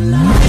love.